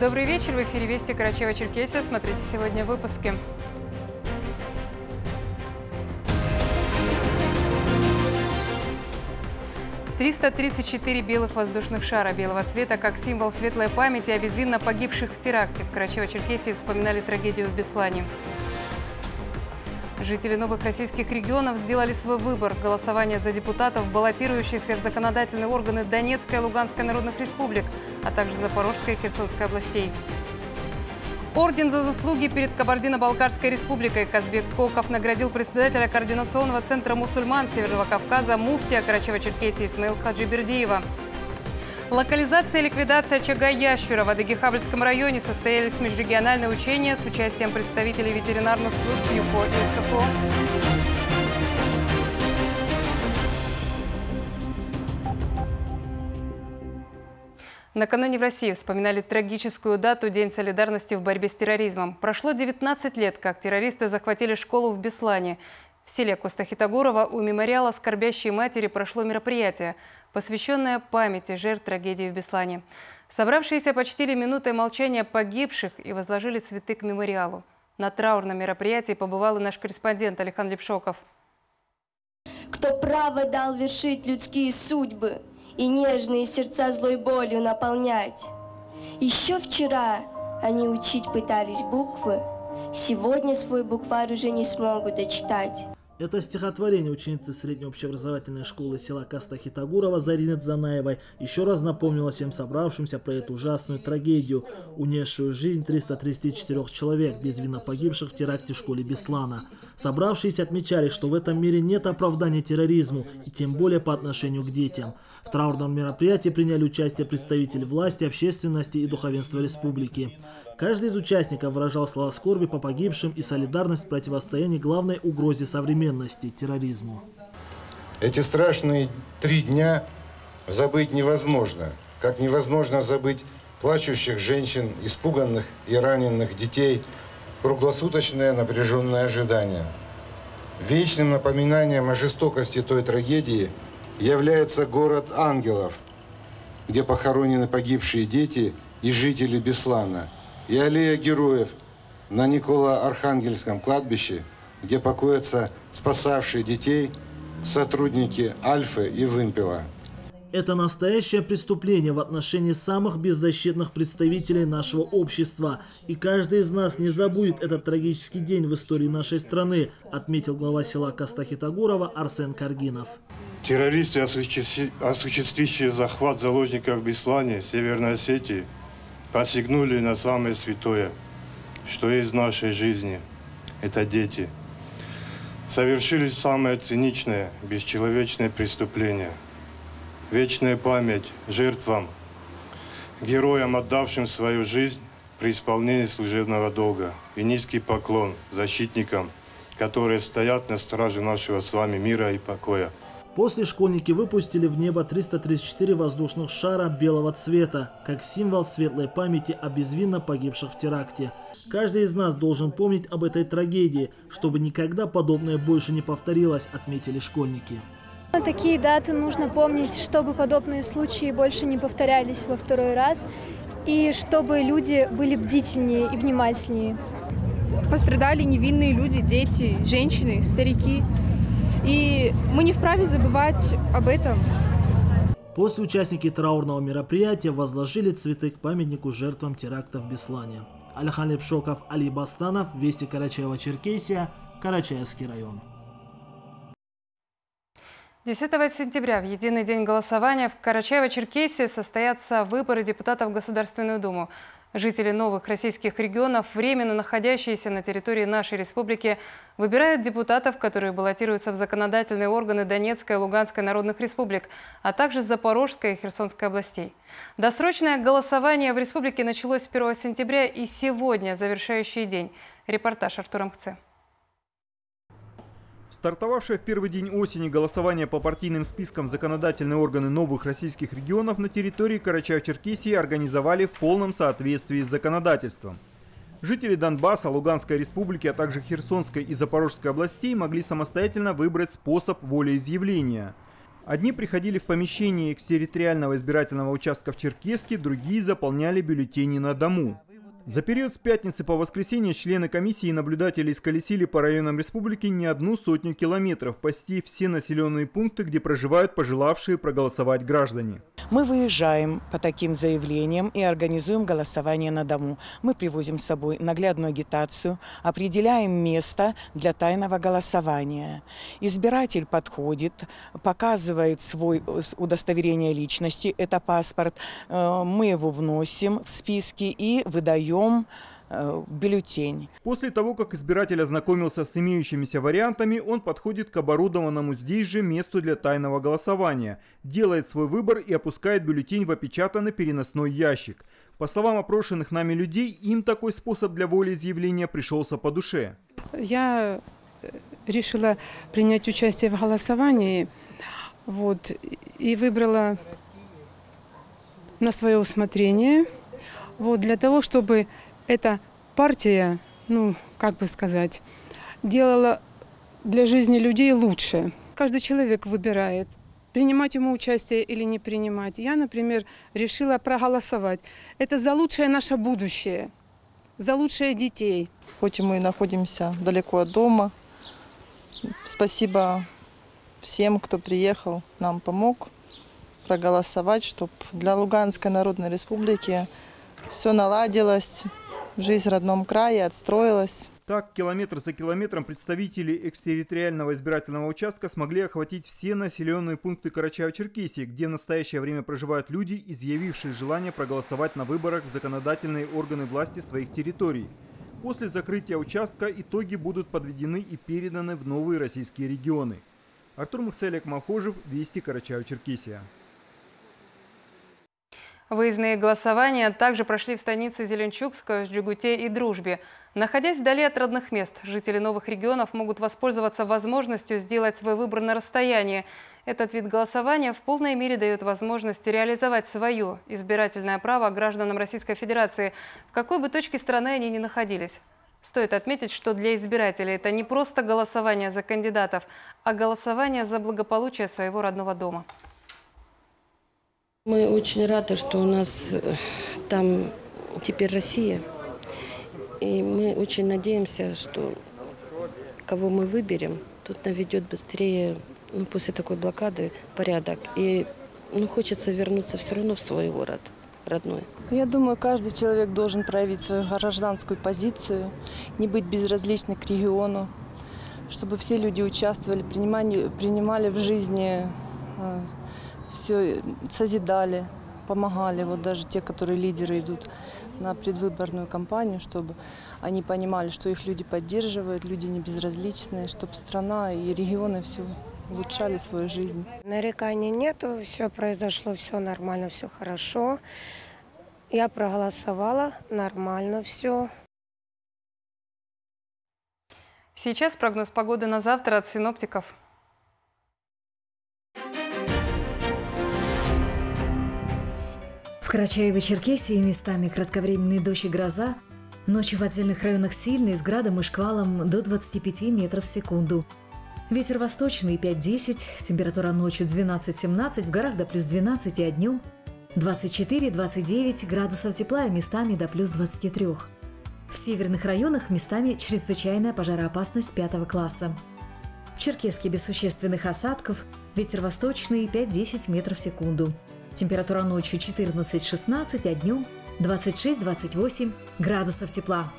Добрый вечер. В эфире Вести Карачева-Черкесия. Смотрите сегодня в выпуске. «334 белых воздушных шара белого цвета как символ светлой памяти о безвинно погибших в теракте. В Карачево-Черкесии вспоминали трагедию в Беслане. Жители новых российских регионов сделали свой выбор. Голосование за депутатов, баллотирующихся в законодательные органы Донецкой и Луганской народных республик, а также Запорожской и Херсонской областей. Орден за заслуги перед Кабардино-Балкарской республикой Казбек Коков наградил председателя Координационного центра мусульман Северного Кавказа муфтия Карачева-Черкесии Исмаил Хаджибердиева. Локализация и ликвидация очага ящера в Адыгихабльском районе состоялись межрегиональные учения с участием представителей ветеринарных служб ЮФО и СКФО. Накануне в России вспоминали трагическую дату День солидарности в борьбе с терроризмом. Прошло 19 лет, как террористы захватили школу в Беслане. В селе Костахитогорова у мемориала «Скорбящей матери» прошло мероприятие, посвященное памяти жертв трагедии в Беслане. Собравшиеся почтили минутой молчания погибших и возложили цветы к мемориалу. На траурном мероприятии побывал и наш корреспондент Александр Лепшоков. Кто право дал вершить людские судьбы – и нежные сердца злой болью наполнять. Еще вчера они учить пытались буквы, сегодня свой букварь уже не смогут дочитать. Это стихотворение ученицы средней общеобразовательной школы села Кастахитагурова Зарины Занаевой еще раз напомнило всем собравшимся про эту ужасную трагедию, унесшую жизнь 334 человек, безвинно погибших в теракте в школе Беслана. Собравшиеся отмечали, что в этом мире нет оправдания терроризму, и тем более по отношению к детям. В траурном мероприятии приняли участие представители власти, общественности и духовенства республики. Каждый из участников выражал слова скорби по погибшим и солидарность в противостоянии главной угрозе современности – терроризму. Эти страшные три дня забыть невозможно, как невозможно забыть плачущих женщин, испуганных и раненых детей, круглосуточное напряженное ожидание. Вечным напоминанием о жестокости той трагедии является город ангелов, где похоронены погибшие дети и жители Беслана – и аллея героев на Никола-Архангельском кладбище, где покоятся спасавшие детей сотрудники Альфы и Вымпела. Это настоящее преступление в отношении самых беззащитных представителей нашего общества. И каждый из нас не забудет этот трагический день в истории нашей страны, отметил глава села Кастахитагурова Арсен Каргинов. Террористы, осуществившие захват заложников в Беслане, Северной Осетии, посягнули на самое святое, что есть в нашей жизни. Это дети. Совершили самое циничное, бесчеловечное преступление. Вечная память жертвам, героям, отдавшим свою жизнь при исполнении служебного долга. И низкий поклон защитникам, которые стоят на страже нашего с вами мира и покоя. После школьники выпустили в небо 334 воздушных шара белого цвета, как символ светлой памяти о безвинно погибших в теракте. Каждый из нас должен помнить об этой трагедии, чтобы никогда подобное больше не повторилось, отметили школьники. Такие даты нужно помнить, чтобы подобные случаи больше не повторялись во второй раз, и чтобы люди были бдительнее и внимательнее. Пострадали невинные люди, дети, женщины, старики. И мы не вправе забывать об этом. После участники траурного мероприятия возложили цветы к памятнику жертвам теракта в Беслане. Алихан Лепшоков, Али Бастанов, Вести Карачаева-Черкесия, Карачаевский район. 10 сентября в единый день голосования в Карачаево-Черкесии состоятся выборы депутатов в Государственную Думу. Жители новых российских регионов, временно находящиеся на территории нашей республики, выбирают депутатов, которые баллотируются в законодательные органы Донецкой и Луганской народных республик, а также Запорожской и Херсонской областей. Досрочное голосование в республике началось 1 сентября и сегодня завершающий день. Репортаж Артура Мхце. Стартовавшее в первый день осени голосование по партийным спискам законодательные органы новых российских регионов на территории Карачаево-Черкесии организовали в полном соответствии с законодательством. Жители Донбасса, Луганской республики, а также Херсонской и Запорожской областей могли самостоятельно выбрать способ волеизъявления. Одни приходили в помещение экстерриториального избирательного участка в Черкеске, другие заполняли бюллетени на дому. За период с пятницы по воскресенье члены комиссии и наблюдатели исколесили по районам республики не одну сотню километров, почти все населенные пункты, где проживают пожелавшие проголосовать граждане. Мы выезжаем по таким заявлениям и организуем голосование на дому. Мы привозим с собой наглядную агитацию, определяем место для тайного голосования. Избиратель подходит, показывает свой удостоверение личности, это паспорт. Э, мы его вносим в списки и выдаем даем э, бюллетень. После того, как избиратель ознакомился с имеющимися вариантами, он подходит к оборудованному здесь же месту для тайного голосования, делает свой выбор и опускает бюллетень в опечатанный переносной ящик. По словам опрошенных нами людей, им такой способ для волеизъявления пришелся по душе. Я решила принять участие в голосовании вот, и выбрала на свое усмотрение – вот, для того, чтобы эта партия, ну, как бы сказать, делала для жизни людей лучше. Каждый человек выбирает, принимать ему участие или не принимать. Я, например, решила проголосовать. Это за лучшее наше будущее, за лучшее детей. Хоть и мы находимся далеко от дома, спасибо всем, кто приехал, нам помог проголосовать, чтобы для Луганской Народной Республики все наладилось, жизнь в родном крае отстроилась. Так, километр за километром представители экстерриториального избирательного участка смогли охватить все населенные пункты Карачаева-Черкесии, где в настоящее время проживают люди, изъявившие желание проголосовать на выборах в законодательные органы власти своих территорий. После закрытия участка итоги будут подведены и переданы в новые российские регионы. Артур Мухцелек Махожев, Вести Карачаево-Черкесия. Выездные голосования также прошли в станице Зеленчукская, Джигуте и Дружбе. Находясь вдали от родных мест, жители новых регионов могут воспользоваться возможностью сделать свой выбор на расстоянии. Этот вид голосования в полной мере дает возможность реализовать свое избирательное право гражданам Российской Федерации, в какой бы точке страны они ни находились. Стоит отметить, что для избирателей это не просто голосование за кандидатов, а голосование за благополучие своего родного дома. Мы очень рады, что у нас э, там теперь Россия. И мы очень надеемся, что кого мы выберем, тут наведет быстрее, ну, после такой блокады, порядок. И ну, хочется вернуться все равно в свой город родной. Я думаю, каждый человек должен проявить свою гражданскую позицию, не быть безразличным к региону, чтобы все люди участвовали, принимали, принимали в жизни э, все созидали, помогали, вот даже те, которые лидеры идут на предвыборную кампанию, чтобы они понимали, что их люди поддерживают, люди не безразличные, чтобы страна и регионы все улучшали свою жизнь. Нареканий нету, все произошло, все нормально, все хорошо. Я проголосовала, нормально все. Сейчас прогноз погоды на завтра от синоптиков. Карачаево-Черкесии местами кратковременный дождь и гроза, ночью в отдельных районах сильный, с градом и шквалом до 25 метров в секунду. Ветер восточный 5-10, температура ночью 12-17, в горах до плюс 12 и днем 24-29 градусов тепла и местами до плюс 23. В северных районах местами чрезвычайная пожароопасность пятого класса. В Черкеске без существенных осадков, ветер восточный 5-10 метров в секунду. Температура ночью 14-16, а днем 26-28 градусов тепла.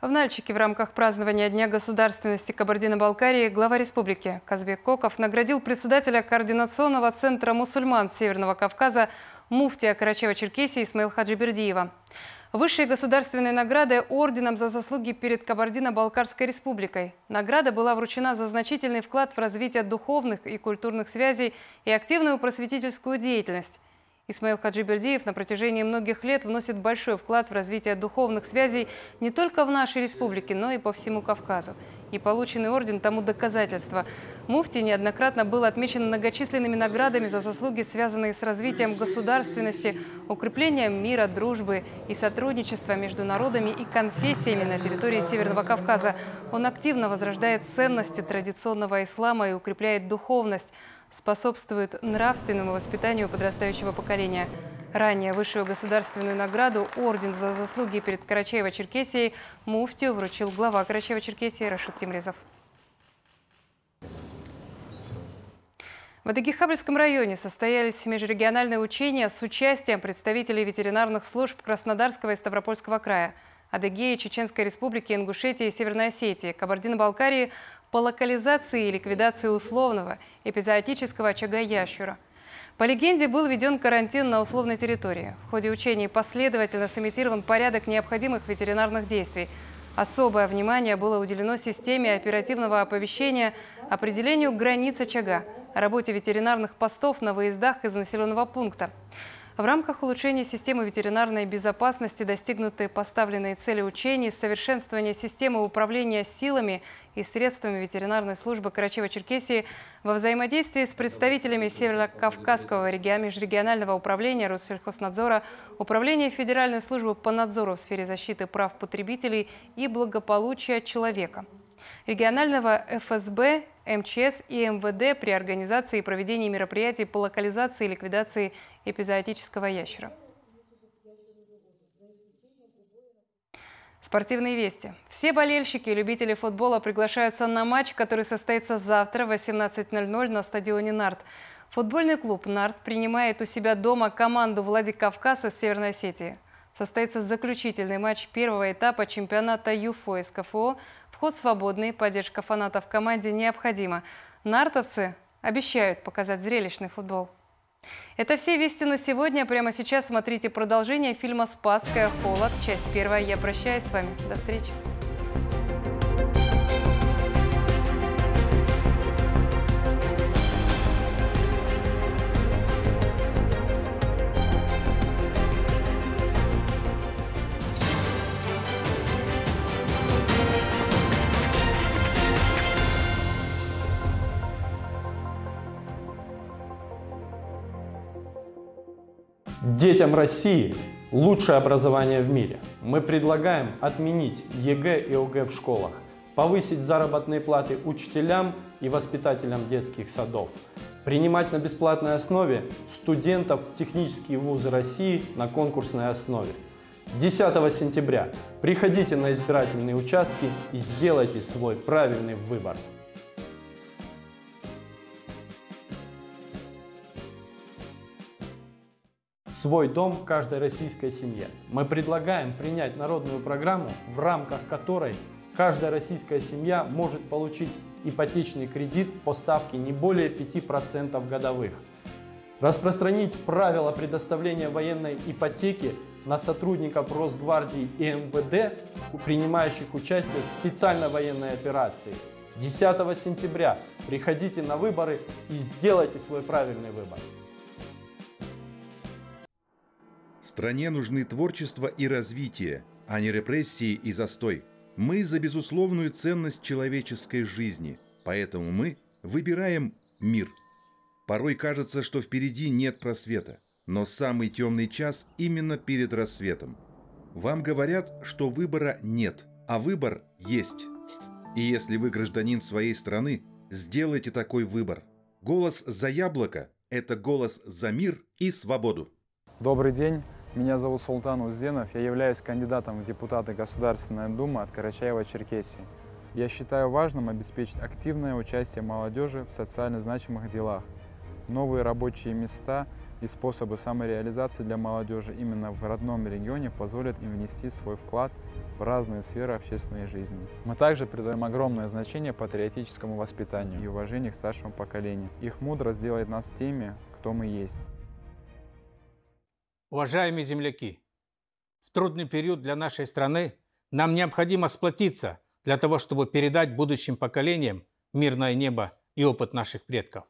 В Нальчике в рамках празднования Дня государственности Кабардино-Балкарии глава республики Казбек Коков наградил председателя Координационного центра мусульман Северного Кавказа муфтия Карачева-Черкесии Исмаил Хаджибердиева. Высшие государственные награды орденом за заслуги перед Кабардино-Балкарской республикой. Награда была вручена за значительный вклад в развитие духовных и культурных связей и активную просветительскую деятельность. Исмаил Хаджибердиев на протяжении многих лет вносит большой вклад в развитие духовных связей не только в нашей республике, но и по всему Кавказу. И полученный орден тому доказательство. Муфти неоднократно был отмечен многочисленными наградами за заслуги, связанные с развитием государственности, укреплением мира, дружбы и сотрудничества между народами и конфессиями на территории Северного Кавказа. Он активно возрождает ценности традиционного ислама и укрепляет духовность, способствует нравственному воспитанию подрастающего поколения. Ранее высшую государственную награду «Орден за заслуги перед Карачаево-Черкесией» муфтию вручил глава Карачаево-Черкесии Рашид Тимрезов. В Адыгихабльском районе состоялись межрегиональные учения с участием представителей ветеринарных служб Краснодарского и Ставропольского края, Адыгеи, Чеченской республики, Ингушетии Северной Осетии, Кабардино-Балкарии по локализации и ликвидации условного эпизоотического очага ящура – по легенде, был введен карантин на условной территории. В ходе учений последовательно сымитирован порядок необходимых ветеринарных действий. Особое внимание было уделено системе оперативного оповещения, определению границ очага, работе ветеринарных постов на выездах из населенного пункта. В рамках улучшения системы ветеринарной безопасности достигнуты поставленные цели учений, совершенствование системы управления силами и средствами ветеринарной службы Карачева-Черкесии во взаимодействии с представителями Северо-Кавказского межрегионального управления Россельхознадзора, Управления Федеральной службы по надзору в сфере защиты прав потребителей и благополучия человека регионального ФСБ, МЧС и МВД при организации и проведении мероприятий по локализации и ликвидации эпизоотического ящера. Спортивные вести. Все болельщики и любители футбола приглашаются на матч, который состоится завтра в 18.00 на стадионе «Нарт». Футбольный клуб «Нарт» принимает у себя дома команду Владикавказ из Северной Осетии. Состоится заключительный матч первого этапа чемпионата ЮФО из КФО Вход свободный, поддержка фанатов команде необходима. Нартовцы обещают показать зрелищный футбол. Это все вести на сегодня. Прямо сейчас смотрите продолжение фильма «Спасская. Холод». Часть первая. Я прощаюсь с вами. До встречи. Детям России лучшее образование в мире. Мы предлагаем отменить ЕГЭ и ОГЭ в школах, повысить заработные платы учителям и воспитателям детских садов, принимать на бесплатной основе студентов в технические вузы России на конкурсной основе. 10 сентября приходите на избирательные участки и сделайте свой правильный выбор. Свой дом каждой российской семье. Мы предлагаем принять народную программу, в рамках которой каждая российская семья может получить ипотечный кредит по ставке не более 5% годовых. Распространить правила предоставления военной ипотеки на сотрудников Росгвардии и МВД, принимающих участие в специальной военной операции. 10 сентября приходите на выборы и сделайте свой правильный выбор. Стране нужны творчество и развитие, а не репрессии и застой. Мы за безусловную ценность человеческой жизни, поэтому мы выбираем мир. Порой кажется, что впереди нет просвета, но самый темный час именно перед рассветом. Вам говорят, что выбора нет, а выбор есть. И если вы гражданин своей страны, сделайте такой выбор. Голос за яблоко – это голос за мир и свободу. Добрый день. Меня зовут Султан Узденов, я являюсь кандидатом в депутаты Государственной Думы от Карачаева-Черкесии. Я считаю важным обеспечить активное участие молодежи в социально значимых делах. Новые рабочие места и способы самореализации для молодежи именно в родном регионе позволят им внести свой вклад в разные сферы общественной жизни. Мы также придаем огромное значение патриотическому воспитанию и уважению к старшему поколению. Их мудрость делает нас теми, кто мы есть. Уважаемые земляки, в трудный период для нашей страны нам необходимо сплотиться для того, чтобы передать будущим поколениям мирное небо и опыт наших предков.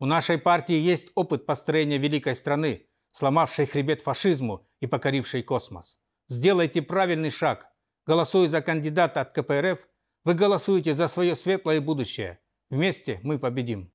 У нашей партии есть опыт построения великой страны, сломавшей хребет фашизму и покорившей космос. Сделайте правильный шаг, голосуя за кандидата от КПРФ Вы голосуете за свое светлое будущее. Вместе мы победим.